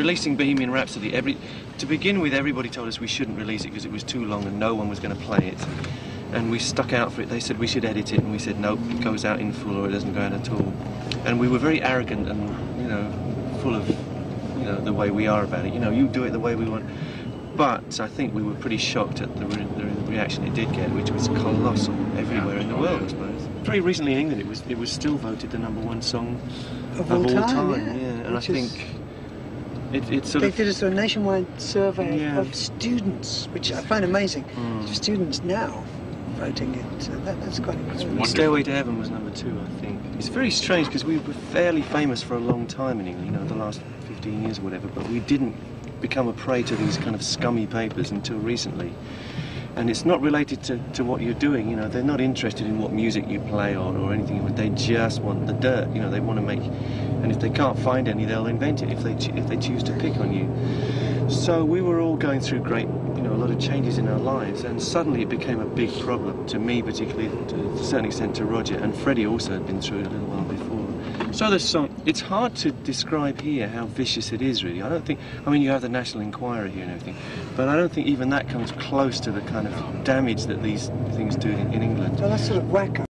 Releasing Bohemian Rhapsody, every, to begin with, everybody told us we shouldn't release it because it was too long and no one was going to play it. And we stuck out for it. They said we should edit it, and we said nope, it goes out in full or it doesn't go out at all. And we were very arrogant and, you know, full of, you know, the way we are about it. You know, you do it the way we want. But I think we were pretty shocked at the, re- the reaction it did get, which was colossal everywhere in the world, I suppose. Very recently in England, it was it was still voted the number one song Of all time, yeah. And Which I is- think it, it's sort They of did a sort of nationwide survey Yeah. of students, which I find amazing. Mm. Students now voting it. So that, that's quite incredible. Stairway to Heaven was number two, I think. It's very strange because we were fairly famous for a long time in England, you know, the last 15 years or whatever, but we didn't become a prey to these kind of scummy papers until recently. And it's not related to, to what you're doing, you know, they're not interested in what music you play on or anything, they just want the dirt, you know, they want to make, and if they can't find any, they'll invent it if they, if they choose to pick on you. So we were all going through great, you know, a lot of changes in our lives, and suddenly it became a big problem to me, particularly to a certain extent to Roger, and Freddie also had been through it a little while before. So it's hard to describe here how vicious it is, really. I don't think, I mean, you have the National Enquirer here and everything, but I don't think even that comes close to the kind of damage that these things do in, in England. So that's sort of wacko.